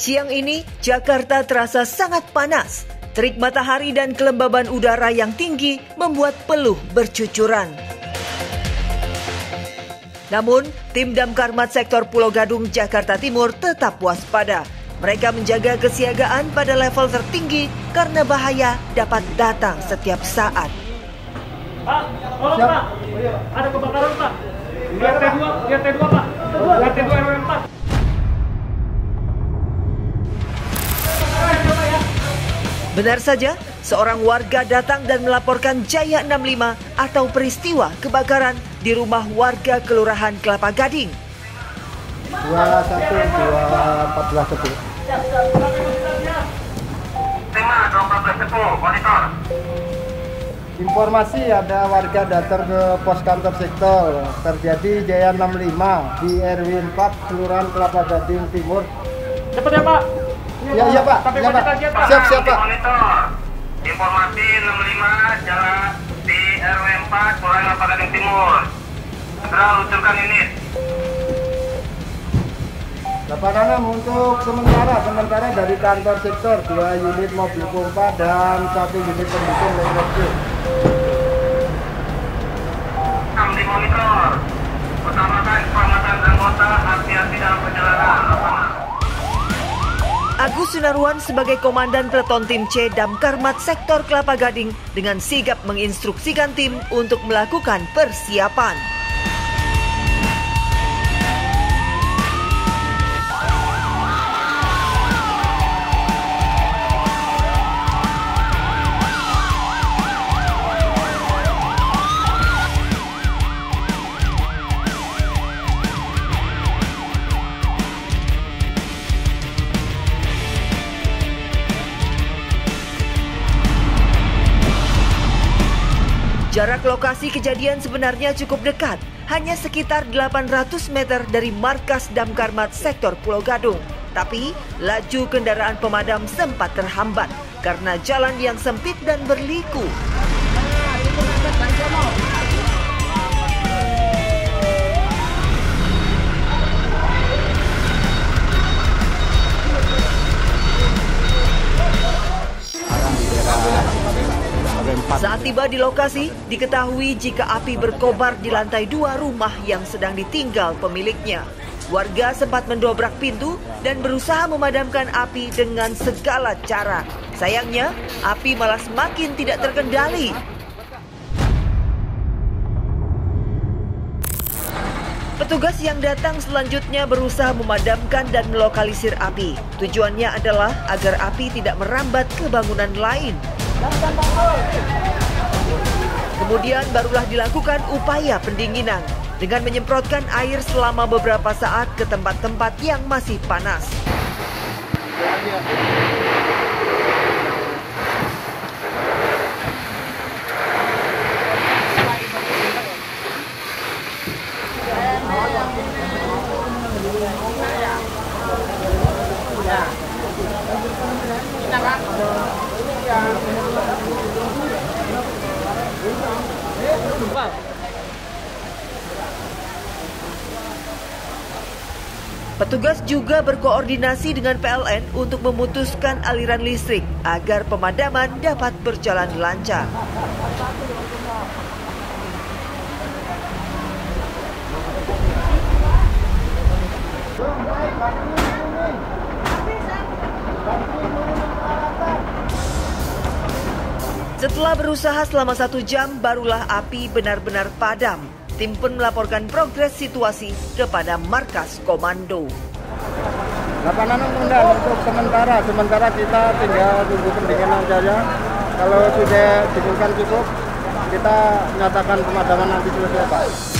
Siang ini, Jakarta terasa sangat panas. Terik matahari dan kelembaban udara yang tinggi membuat peluh bercucuran. Namun, tim Damkarmat sektor Pulau Gadung, Jakarta Timur tetap waspada. Mereka menjaga kesiagaan pada level tertinggi karena bahaya dapat datang setiap saat. Pak, tolong Pak. Ada kebakaran Pak. Di RT 2, di RT 2 Pak. RT 2 RW Benar saja, seorang warga datang dan melaporkan Jaya 65 atau peristiwa kebakaran di rumah warga Kelurahan Kelapa Gading. 21 214 sepuh. Tema 12 sepuh, monitor. Informasi ada warga datang ke pos kantor sektor terjadi Jaya 65 di RW 4 Kelurahan Kelapa Gading Timur. Cepat ya Pak. Iya iya Pak. Iya Pak. Siap siap Pak. Monitor. Informasi 65 jalan di RW 4 Kelurahan Kelapa Gading Timur. Segera luncurkan unit. Lapangan untuk sementara sementara dari kantor sektor dua unit mobil pompa dan satu unit pendukung. 6 di monitor. Utamakan keselamatan anggota hati-hati dalam perjalanan. Agus Sunarwan sebagai Komandan Peleton Tim C Damkarmat Sektor Kelapa Gading dengan sigap menginstruksikan tim untuk melakukan persiapan. Jarak lokasi kejadian sebenarnya cukup dekat, hanya sekitar 800 meter dari markas Damkarmat sektor Pulau Gadung. Tapi, laju kendaraan pemadam sempat terhambat karena jalan yang sempit dan berliku. Tiba di lokasi, diketahui jika api berkobar di lantai dua rumah yang sedang ditinggal pemiliknya. Warga sempat mendobrak pintu dan berusaha memadamkan api dengan segala cara. Sayangnya, api malah semakin tidak terkendali. Petugas yang datang selanjutnya berusaha memadamkan dan melokalisir api. Tujuannya adalah agar api tidak merambat ke bangunan lain. Kemudian barulah dilakukan upaya pendinginan dengan menyemprotkan air selama beberapa saat ke tempat-tempat yang masih panas. Petugas juga berkoordinasi dengan PLN untuk memutuskan aliran listrik agar pemadaman dapat berjalan lancar. Setelah berusaha selama satu jam, barulah api benar-benar padam. Tim pun melaporkan progres situasi kepada markas komando. Lapangan tunda untuk sementara sementara kita tinggal tunggu pendinginan saja. Kalau sudah dinginkan cukup, kita nyatakan pemadaman nanti selesai Pak.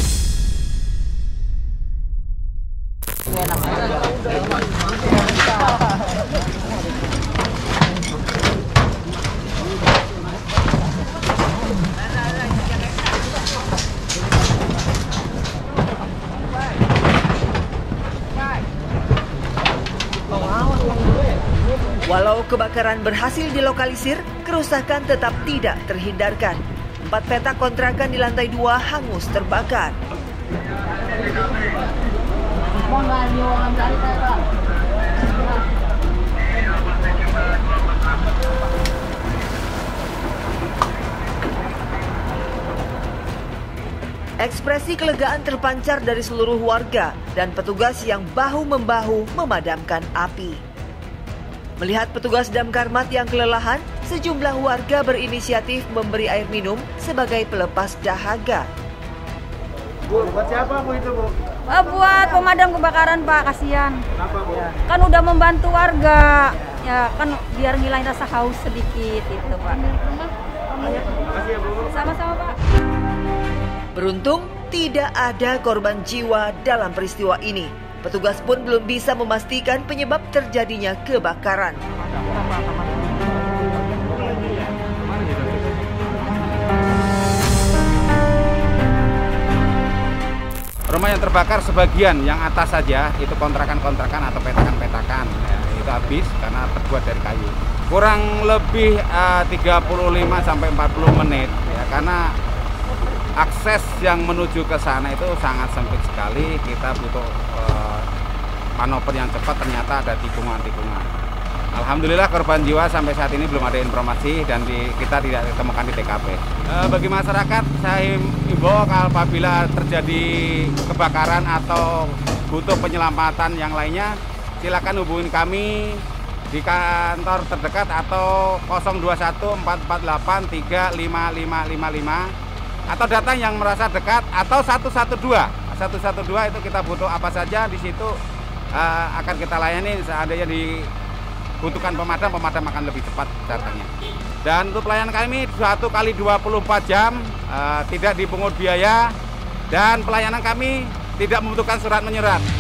kebakaran berhasil dilokalisir, kerusakan tetap tidak terhindarkan. Empat petak kontrakan di lantai dua hangus terbakar. Ekspresi kelegaan terpancar dari seluruh warga dan petugas yang bahu-membahu memadamkan api. Melihat petugas damkar mat yang kelelahan, sejumlah warga berinisiatif memberi air minum sebagai pelepas dahaga. Bu, buat siapa Bu itu Bu? Eh, buat pemadam kebakaran Pak, kasihan. Kenapa Bu? Kan udah membantu warga. Ya kan biar ngilangin rasa haus sedikit itu Pak. Makasih ya Bu. Sama-sama Pak. Beruntung tidak ada korban jiwa dalam peristiwa ini. Petugas pun belum bisa memastikan penyebab terjadinya kebakaran. Rumah yang terbakar sebagian yang atas saja itu kontrakan-kontrakan atau petakan-petakan ya, itu habis karena terbuat dari kayu. Kurang lebih eh, 35 sampai 40 menit ya karena akses yang menuju ke sana itu sangat sempit sekali. Kita butuh eh, manuver yang cepat ternyata ada tikungan-tikungan. Alhamdulillah korban jiwa sampai saat ini belum ada informasi dan di, kita tidak ditemukan di TKP. E, bagi masyarakat saya himbau apabila terjadi kebakaran atau butuh penyelamatan yang lainnya silakan hubungi kami di kantor terdekat atau 021448355555 atau datang yang merasa dekat atau 112 112 itu kita butuh apa saja di situ eh, akan kita layani seandainya di butuhkan pemadam, pemadam akan lebih cepat datangnya. Dan untuk pelayanan kami satu kali 24 jam, eh, tidak dipungut biaya, dan pelayanan kami tidak membutuhkan surat menyurat.